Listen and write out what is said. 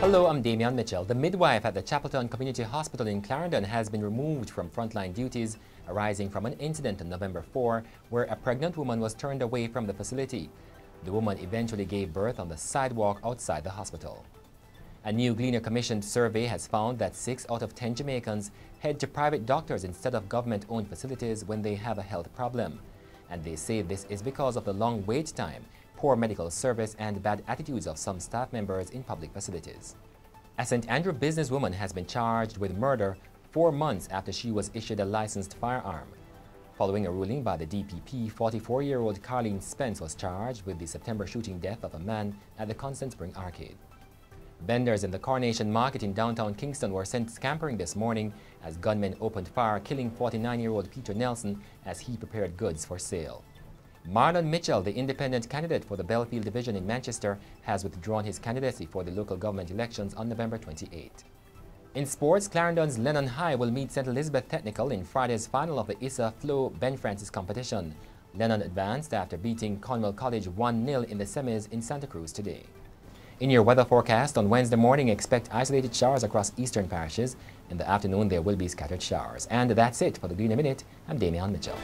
Hello, I'm Damian Mitchell. The midwife at the Chapelton Community Hospital in Clarendon has been removed from frontline duties arising from an incident on November 4 where a pregnant woman was turned away from the facility. The woman eventually gave birth on the sidewalk outside the hospital. A new Gleaner commissioned survey has found that 6 out of 10 Jamaicans head to private doctors instead of government-owned facilities when they have a health problem. And they say this is because of the long wait time poor medical service and bad attitudes of some staff members in public facilities. A St. Andrew businesswoman has been charged with murder four months after she was issued a licensed firearm. Following a ruling by the DPP, 44-year-old Carlene Spence was charged with the September shooting death of a man at the Constant Spring Arcade. Vendors in the Coronation Market in downtown Kingston were sent scampering this morning as gunmen opened fire, killing 49-year-old Peter Nelson as he prepared goods for sale. Marlon Mitchell, the independent candidate for the Belfield division in Manchester, has withdrawn his candidacy for the local government elections on November 28. In sports, Clarendon's Lennon High will meet St. Elizabeth Technical in Friday's final of the ISSA Flow Ben Francis competition. Lennon advanced after beating Cornwall College 1-0 in the semis in Santa Cruz today. In your weather forecast, on Wednesday morning, expect isolated showers across eastern parishes. In the afternoon, there will be scattered showers. And that's it for the Gleaner Minute. I'm Damian Mitchell.